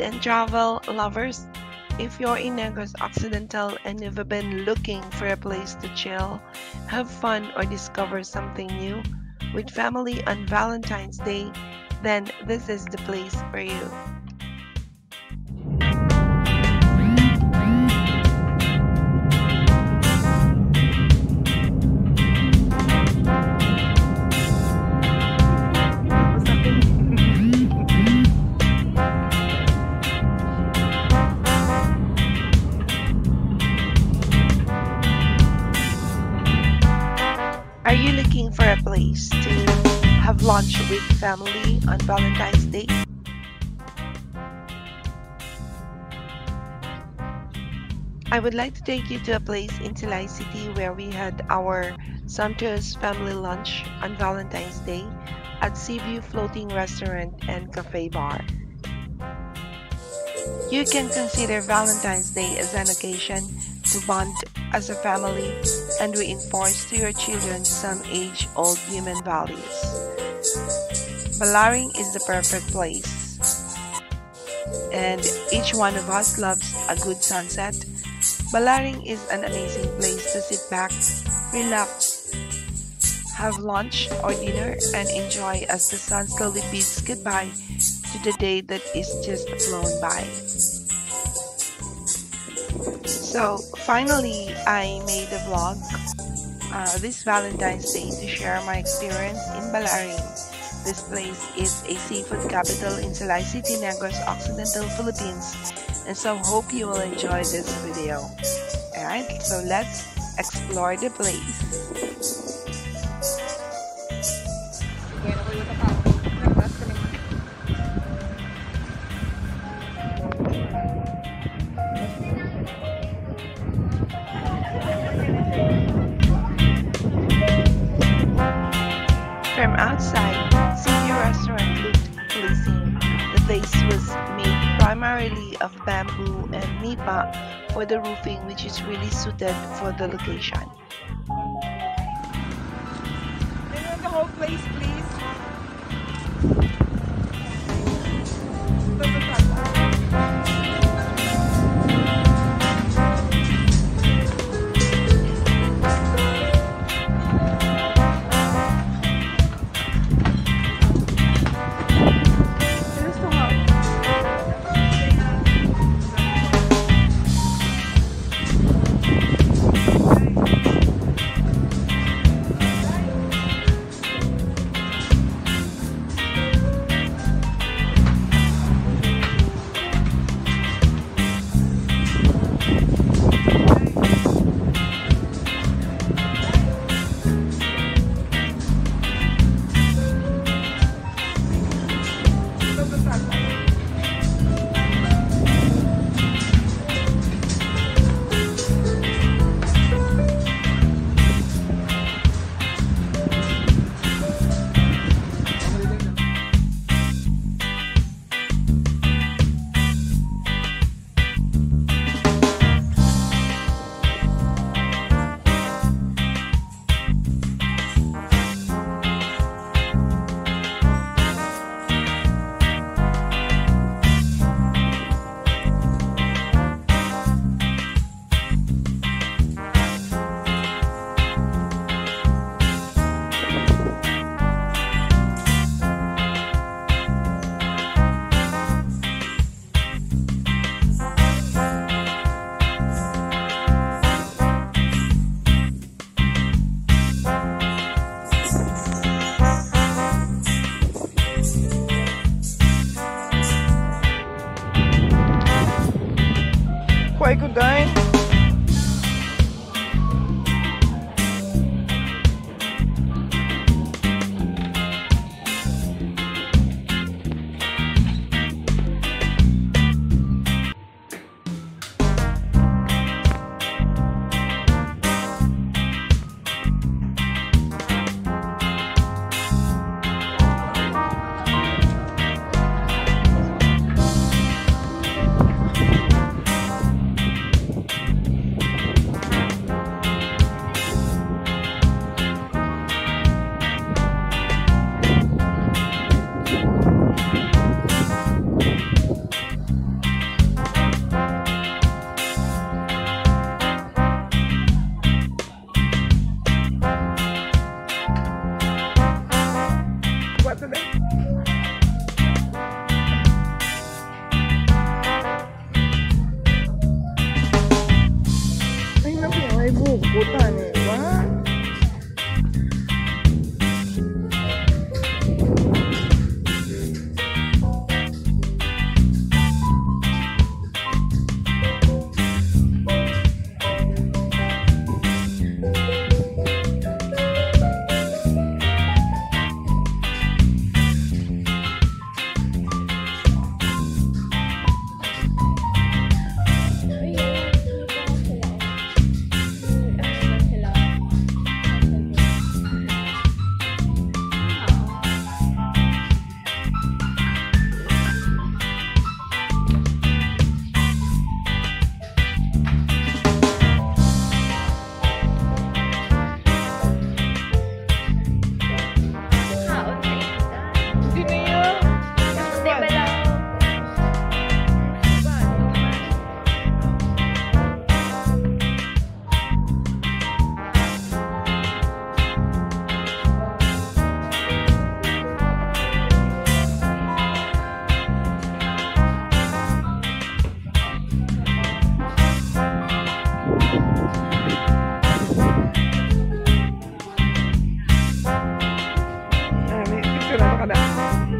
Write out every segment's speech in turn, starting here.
and travel lovers, if you're in Negros Occidental and you've been looking for a place to chill, have fun, or discover something new with family on Valentine's Day, then this is the place for you. Family on Valentine's Day? I would like to take you to a place in Silay City where we had our sumptuous family lunch on Valentine's Day at Seaview Floating Restaurant and Cafe Bar. You can consider Valentine's Day as an occasion to bond as a family and reinforce to your children some age-old human values. Balaring is the perfect place. And each one of us loves a good sunset. Balaring is an amazing place to sit back, relax, have lunch or dinner, and enjoy as the sun slowly bids goodbye to the day that is just flown by. So finally, I made a vlog uh, this Valentine's Day to share my experience in Balaring. This place is a seafood capital in Silay City, Negros Occidental, Philippines. And so hope you will enjoy this video. Alright, so let's explore the place. Of bamboo and nipa for the roofing which is really suited for the location. Ko, day. Sudah.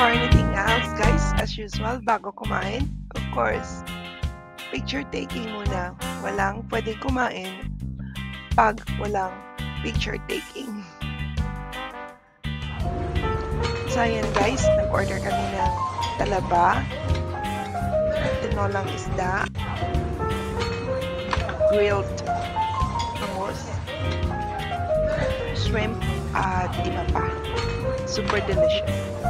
Before anything else, guys, as usual, bago kumain, of course, picture taking muna. Walang pwede kumain pag walang picture taking. So, ayan guys, nag-order kami ng talaba, tinolang isda, grilled hummus, shrimp, at iba pa. Super delicious.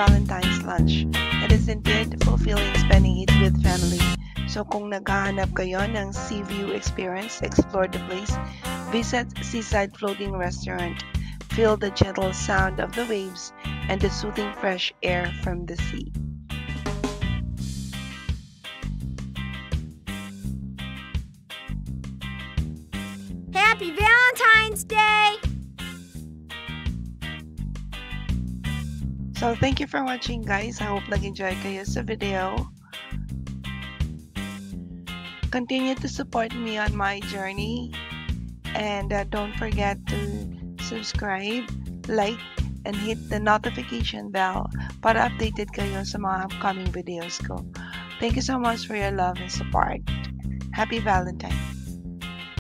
Valentine's lunch. It is indeed fulfilling spending it with family. So kung naghahanap kayo ng sea view experience, explore the place, visit Seaside Floating Restaurant. Feel the gentle sound of the waves and the soothing fresh air from the sea. Happy Valentine's Day! So thank you for watching guys. I hope nag-enjoy kayo sa video. Continue to support me on my journey. And uh, don't forget to subscribe, like, and hit the notification bell para updated kayo sa mga upcoming videos ko. Thank you so much for your love and support. Happy Valentine's!